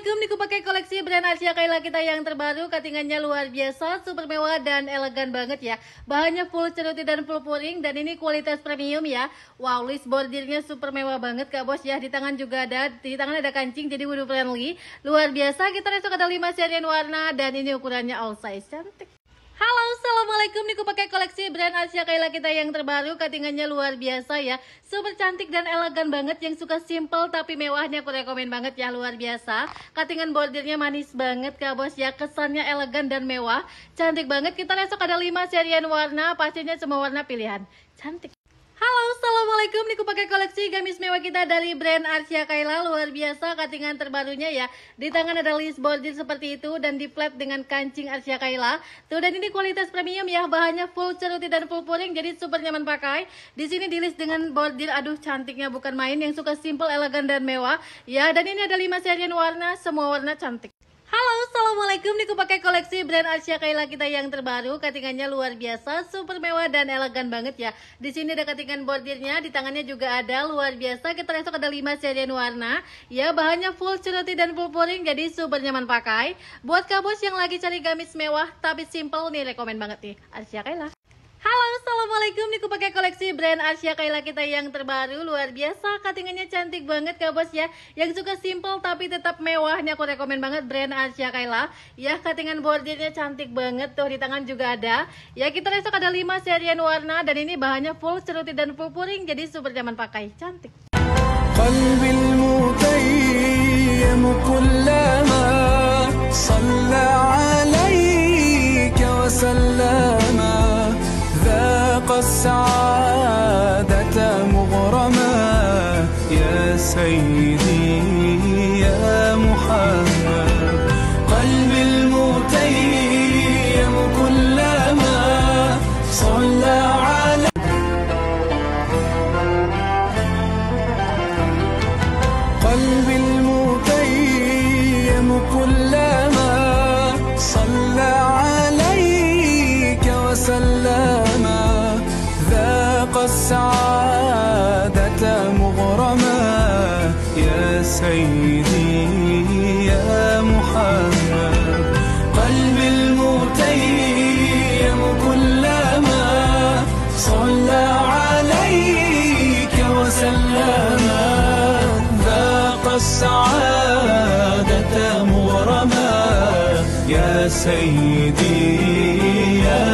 Assalamualaikum, Niku pakai koleksi brand Asia Kaila kita yang terbaru. Katingannya luar biasa, super mewah dan elegan banget ya. Bahannya full ceruti dan full puring Dan ini kualitas premium ya. Wow, list bordirnya super mewah banget Kak Bos ya. Di tangan juga ada, di tangan ada kancing jadi wudhu friendly. Luar biasa, kita besok ada 5 serian warna Dan ini ukurannya all size, cantik Halo, Assalamualaikum. Niku pakai koleksi brand Asia Kaila kita yang terbaru. Katingannya luar biasa ya. Super cantik dan elegan banget. Yang suka simple tapi mewahnya aku rekomen banget ya. Luar biasa. Katingan bordirnya manis banget Kak Bos ya. Kesannya elegan dan mewah. Cantik banget. Kita besok ada 5 serian warna. Pastinya semua warna pilihan. Cantik Halo, Assalamualaikum. Niku pakai koleksi gamis mewah kita dari brand Asia Kaila. Luar biasa katingan terbarunya ya. Di tangan ada list bordir seperti itu dan di flat dengan kancing Asia Kaila. Tuh dan ini kualitas premium ya. Bahannya full ceruti dan full puring jadi super nyaman pakai. Di sini di list dengan bordir. Aduh, cantiknya bukan main yang suka simple, elegan dan mewah. Ya, dan ini ada 5 serian warna, semua warna cantik. Assalamualaikum. Niku pakai koleksi brand Asia Kaila kita yang terbaru. Katingannya luar biasa, super mewah dan elegan banget ya. Di sini ada katingan bordirnya, di tangannya juga ada luar biasa. Kita esok ada 5 serian warna. Ya, bahannya full ceruti dan full pouring jadi super nyaman pakai. Buat kabos yang lagi cari gamis mewah tapi simple nih rekomen banget nih. Asia Kaila. Halo, Assalamualaikum. Niku pakai koleksi brand Asia Kaila kita yang terbaru. Luar biasa, cuttingannya cantik banget Kak Bos ya. Yang suka simple tapi tetap mewah. Ini aku rekomen banget brand Asia Kaila. Ya, cuttingan bordirnya cantik banget. Tuh, di tangan juga ada. Ya, kita besok ada 5 serian warna. Dan ini bahannya full ceruti dan full puring. Jadi super nyaman pakai. Cantik. قلبي المتيم كلما صلى السعادة مغرما يا سيدي يا محمد قلبي المتيم كلما صلى عليك قلبي المتيم كلما سيدي يا محمد. قلبي المتيم كلما صلى عليك وسلم. ذاق السعادة مغرما. يا سيدي يا